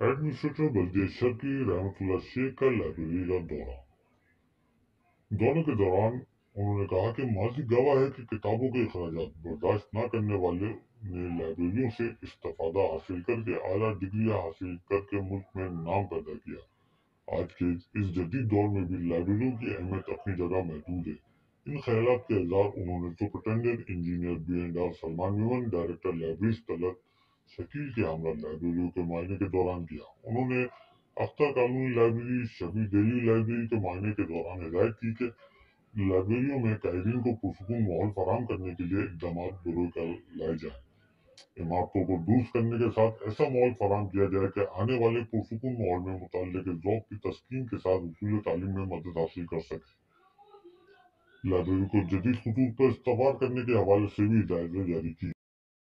Administrator بلدیہ شرکی رحمت اللہ شیخ کا لائبریری کا دورہ دورے کے دوران انہوں نے کہا کہ ماضی گواہ ہے کہ کتابوں کے اخراجات برداشت نہ کرنے والے نے لائبریریوں سے استفادہ حاصل کر کے اعلیٰ ڈگریاں حاصل کر کے ملک میں نام پیدا کیا آج کے اس جدید دور میں بھی لائبریریوں کی اہمیت اپنی جگہ محدود ہے ان خیالات کے اظہار انہوں نے superintendent engineer B and R Salman میون ڈائریکٹر لائبریریز طلعت شکیل کے ہمراہ لائبریریوں کے معائنے کے دوران کیا۔ انہوں نے اختر قانونی لائبریری شبی دہلی لائبریری کے معائنے کے دوران ہدایت کی کہ لائبریریوں میں قائدین کو پرسکون ماحول فراہم کرنے کے لیے اقدامات بروئے کر لائے جائیں۔ عمارتوں کو درست کرنے کے ساتھ ایسا ماحول فراہم کیا جائے کہ آنے والے پرسکون ماحول میں مطالعے کے ذوق کی تسکین کے ساتھ حصول تعلیم میں مدد حاصل کر سکے۔ لائبریری کو جدید خطوط پر استوار کرنے کے حوالے سے بھی ہدایتیں جاری کی۔